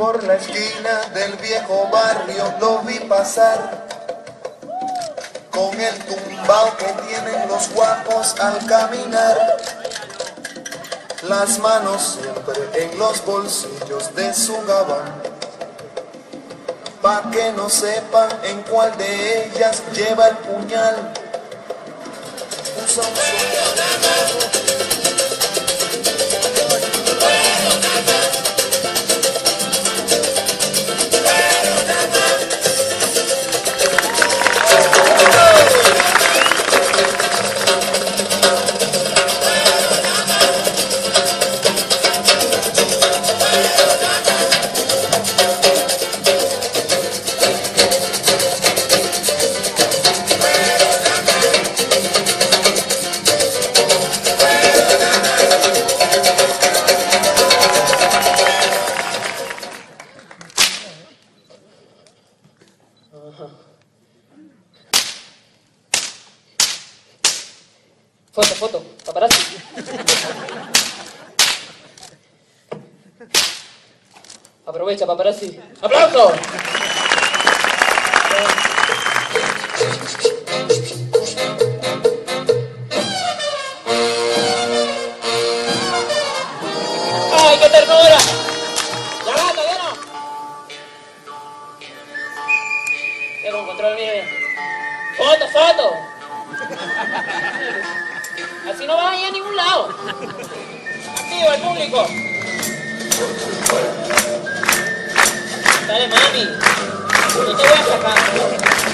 Por la esquina del viejo barrio lo vi pasar con el tumbao que tienen los guapos al caminar. Las manos siempre en los bolsillos de su gabán. Pa' que no sepan en cuál de ellas lleva el puñal. Usa un Foto, foto, paparazzi. Aprovecha, paparazzi. ¡Aplauso! ¡Ay, qué ternura! ¡Ya va, todavía no! Ya con control mío. ¡Foto, foto! Así no vas a ir a ningún lado. Activo el público. Dale, mami. No te voy a sacar.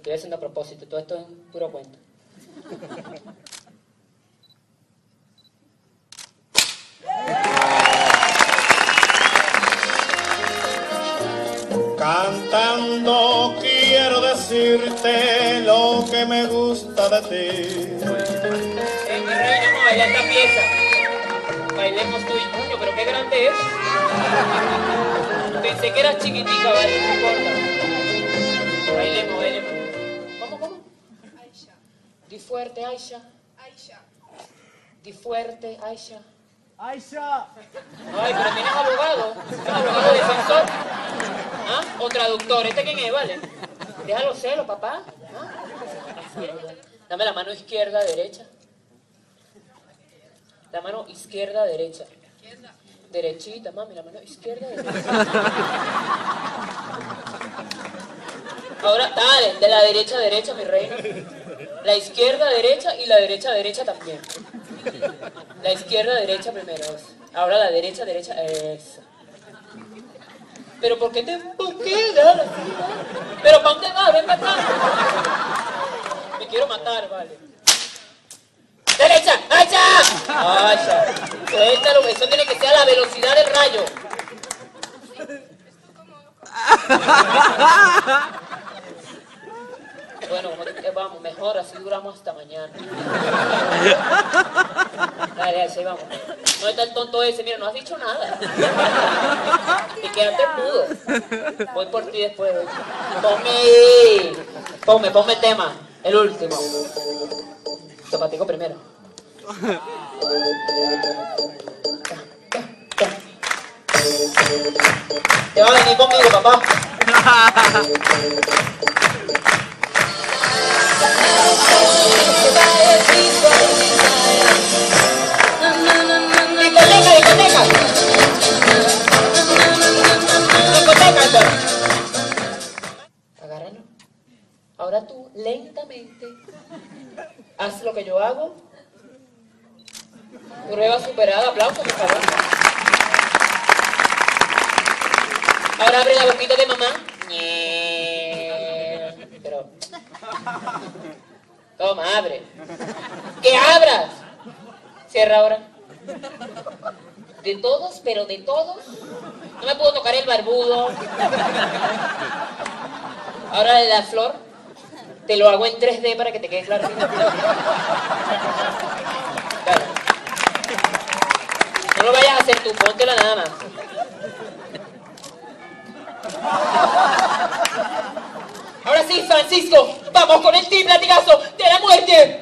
Estoy haciendo a propósito, todo esto es puro cuento. Cantando quiero decirte lo que me gusta de ti. Eh, mi reina, vamos a bailar esta pieza. Bailemos tú y pero qué grande es. Pensé que eras chiquitica, vale, no importa. Bailemos, bailemos. Fuerte, Aisha. Aisha, Di fuerte, Aisha. Aisha, Ay, pero tienes abogado. ¿Tienes abogado defensor? ¿Ah? O traductor. ¿Este quién es, vale? Déjalo celo, papá. ¿Ah? Dame la mano izquierda, derecha. La mano izquierda, derecha. Derechita, mami, la mano izquierda, derecha. Ahora, dale, de la derecha a derecha, mi reina. La izquierda, derecha y la derecha, derecha también. La izquierda, derecha primero. Ahora la derecha, derecha. Eso. Pero ¿por qué te por qué? Déjalo así, ¿vale? Pero ¿para dónde vas? Ven para acá. Me quiero matar, vale. ¡Derecha! ¡Acha! ¡Acha! Suéltalo, eso tiene que ser a la velocidad del rayo. Bueno, eh, vamos, mejor, así duramos hasta mañana. Dale, dale, sí, vamos. No está el tonto ese, mira, no has dicho nada. Y quédate mudo. Voy por ti después. Ponme ahí. Ponme, ponme tema. El último. Zapatico primero. Te va a venir conmigo, papá. Agárralo. Ahora tú, lentamente, haz lo que yo hago. Prueba superada. Aplauso, por. Ahora abre la boquita de mamá. Toma, abre. ¡Que abras! Cierra ahora. De todos, pero de todos. No me puedo tocar el barbudo. Ahora la flor. Te lo hago en 3D para que te quede claro. No lo vayas a hacer tú, póntela nada más. Ahora sí, Francisco, vamos con el team latigazo de la muerte.